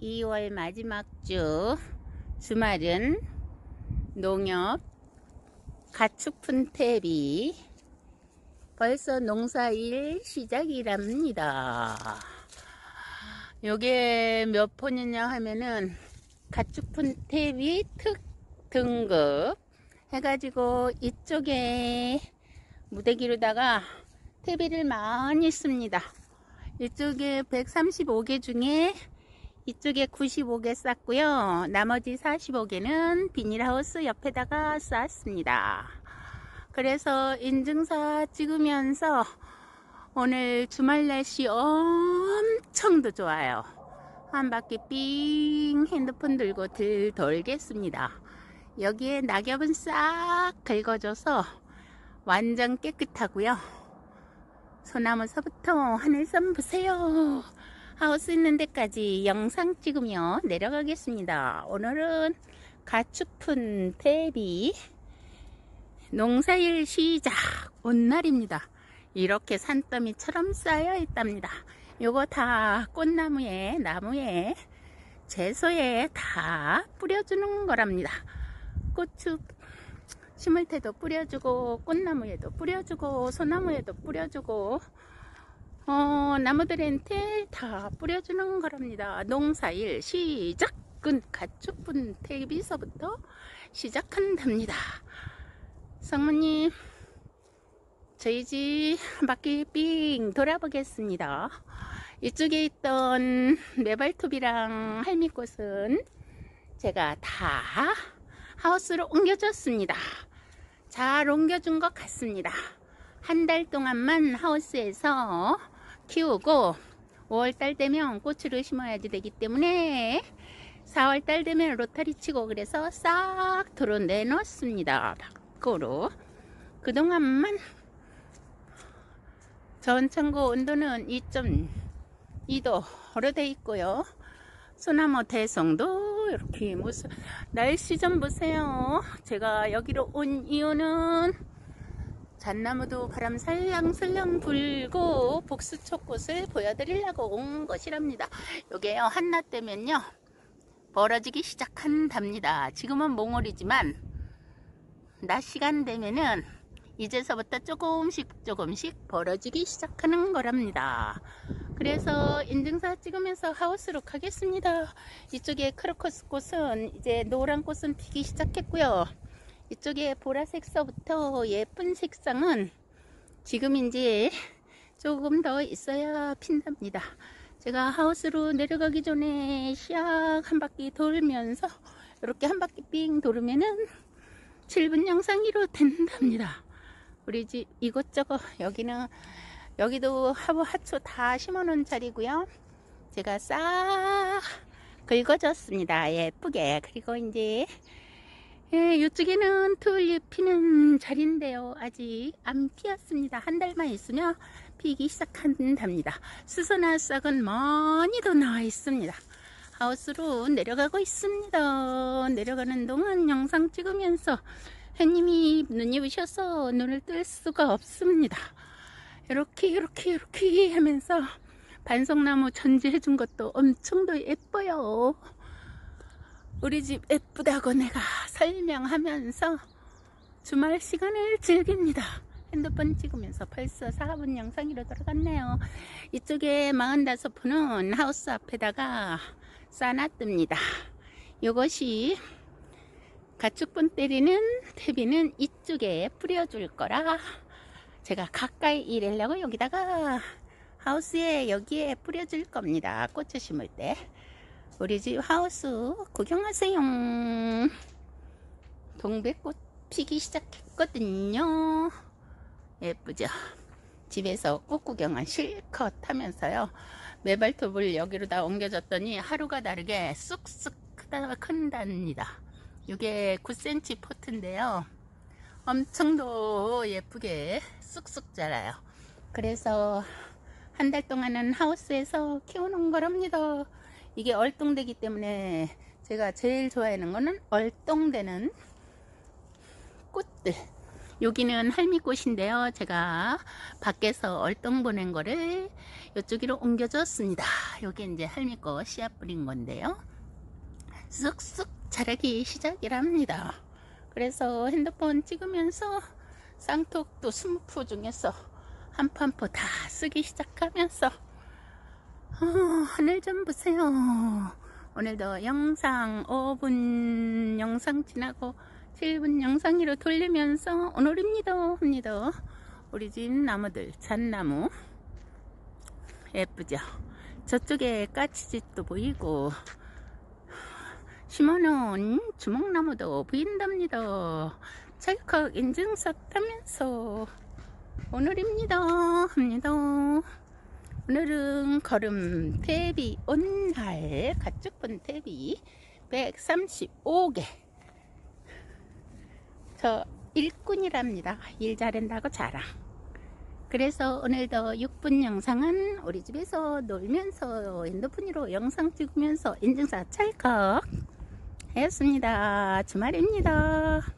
2월 마지막 주 주말은 농협 가축 푼탭이 벌써 농사일 시작이랍니다. 요게 몇 폰이냐 하면은 가축 푼탭이 특 등급 해가지고 이쪽에 무대기로다가 퇴비를 많이 씁니다. 이쪽에 135개 중에 이쪽에 95개 쌌고요. 나머지 45개는 비닐하우스 옆에다가 쌌습니다. 그래서 인증사 찍으면서 오늘 주말 날씨 엄청도 좋아요. 한 바퀴 삥 핸드폰 들고 들 돌겠습니다. 여기에 낙엽은 싹 긁어줘서 완전 깨끗하고요. 소나무서부터 하늘선 보세요. 하우스 있는 데까지 영상 찍으며 내려가겠습니다. 오늘은 가축푼 대비 농사일 시작 온 날입니다. 이렇게 산더미처럼 쌓여 있답니다. 요거 다 꽃나무에 나무에 채소에 다 뿌려주는 거랍니다. 고추 심을 때도 뿌려주고 꽃나무에도 뿌려주고 소나무에도 뿌려주고 어, 나무들한테 다 뿌려주는 거랍니다. 농사일 시작은 가축분 퇴비서부터 시작한답니다. 성모님 저희 집 한 바퀴 삥 돌아보겠습니다. 이쪽에 있던 메발톱이랑 할미꽃은 제가 다 하우스로 옮겨줬습니다. 잘 옮겨준 것 같습니다. 한 달 동안만 하우스에서 키우고 5월달 되면 고추를 심어야지 되기 때문에 4월달 되면 로타리 치고 그래서 싹 도로 내놓습니다. 밖으로 그동안만 전천고 온도는 2.2도로 돼 있고요. 소나무 대성도 이렇게 무슨 날씨 좀 보세요. 제가 여기로 온 이유는 잣나무도 바람 살랑살랑 불고 복수초꽃을 보여드리려고 온 것이랍니다. 요게요 한낮 되면요 벌어지기 시작한답니다. 지금은 몽월이지만 낮 시간 되면은 이제서부터 조금씩 조금씩 벌어지기 시작하는 거랍니다. 그래서 인증사 찍으면서 하우스로 가겠습니다. 이쪽에 크로커스 꽃은 이제 노란 꽃은 피기 시작했고요. 이쪽에 보라색서부터 예쁜 색상은 지금 이제 조금 더 있어야 핀답니다. 제가 하우스로 내려가기 전에 샥한 바퀴 돌면서 이렇게 한 바퀴 삥 돌으면은 7분 영상이로 된답니다. 우리 집 이곳저곳 여기는 여기도 하부 하초 다 심어놓은 자리고요. 제가 싹 긁어줬습니다. 예쁘게 그리고 이제 예, 이쪽에는 튤립 피는 자리인데요. 아직 안 피었습니다. 한 달만 있으면 피기 시작한답니다. 수선화 싹은 많이도 나와 있습니다. 하우스로 내려가고 있습니다. 내려가는 동안 영상 찍으면서 해님이 눈이 부셔서 눈을 뜰 수가 없습니다. 이렇게 이렇게 이렇게 하면서 반석나무 전지해 준 것도 엄청 더 예뻐요. 우리 집 예쁘다고 내가 설명하면서 주말 시간을 즐깁니다. 핸드폰 찍으면서 벌써 4분 영상으로 들어갔네요. 이쪽에 45푼은 하우스 앞에다가 쌓아놨답니다. 이것이 가축분 때리는 퇴비는 이쪽에 뿌려줄 거라 제가 가까이 일하려고 여기다가 하우스에 여기에 뿌려줄 겁니다. 고추 심을 때. 우리 집 하우스 구경하세요. 동백꽃 피기 시작했거든요. 예쁘죠? 집에서 꽃 구경은 실컷 하면서요. 매발톱을 여기로 다 옮겨줬더니 하루가 다르게 쑥쑥 크다, 큰답니다. 이게 9cm 포트인데요. 엄청도 예쁘게 쑥쑥 자라요. 그래서 한 달 동안은 하우스에서 키우는 거랍니다. 이게 얼똥되기 때문에 제가 제일 좋아하는 거는 얼똥되는 꽃들 여기는 할미꽃인데요. 제가 밖에서 얼똥 보낸 거를 이쪽으로 옮겨줬습니다. 여기 이제 할미꽃 씨앗 뿌린 건데요. 쑥쑥 자라기 시작이랍니다. 그래서 핸드폰 찍으면서 쌍톡도 스무프 중에서 한 판포 다 쓰기 시작하면서 어, 하늘 좀 보세요. 오늘도 영상 5분 영상 지나고 7분 영상으로 돌리면서 오늘입니다 합니다. 우리 집 나무들 잣나무 예쁘죠? 저쪽에 까치집도 보이고 심어놓은 주먹나무도 보인답니다. 찰칵 인증샷 타면서 오늘입니다 합니다. 오늘은 걸음 대비 온날 가축분 대비 135개 저 일꾼이랍니다. 일 잘한다고 자랑. 그래서 오늘도 6분 영상은 우리 집에서 놀면서 핸드폰으로 영상 찍으면서 인증샷 찰칵 했습니다. 주말입니다.